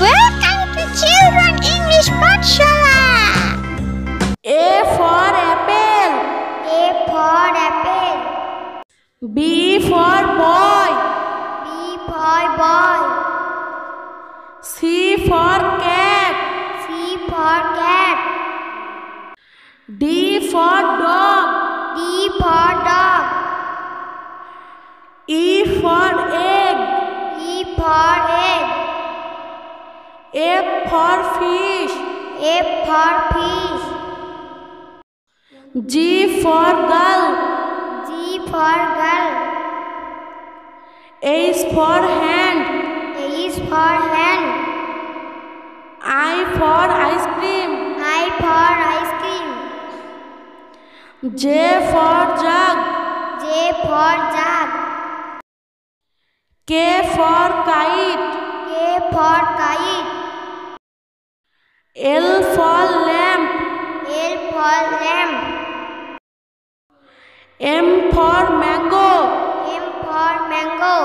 Welcome to Children English Pathshala. A for apple. A for apple. B for boy. B for boy. C for cat. C for cat. D for dog. D for dog. E for egg. F for fish. F for fish. G for girl. G for girl. H for hand. H for hand. I for ice cream. I for ice cream. J for jug. J for jug. K for kite. K for kite. L for lamp. L for lamb. M for mango. M for mango.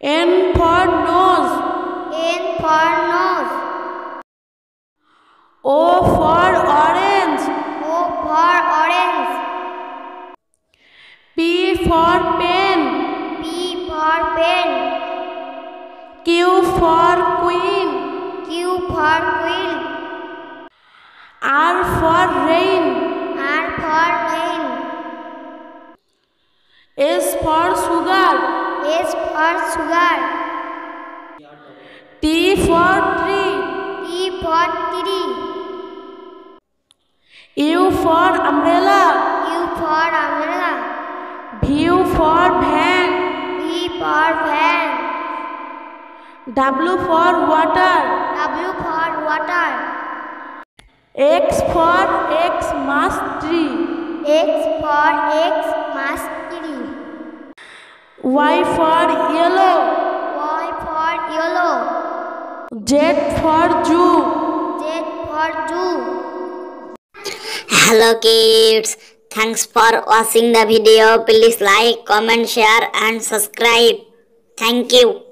N for nose. N for nose. O for orange. O for orange. P for pen. P for pen. Q for queen. Q for queen. R for rain. R for rain. S for sugar. S for sugar. T for tree. T for tree. U for umbrella. W for water. W for water. X for Xmas tree. X for X mass tree. Y for yellow. Y for yellow. Z for zoo. Z for zoo. Hello kids, thanks for watching the video. Please like, comment, share and subscribe. Thank you.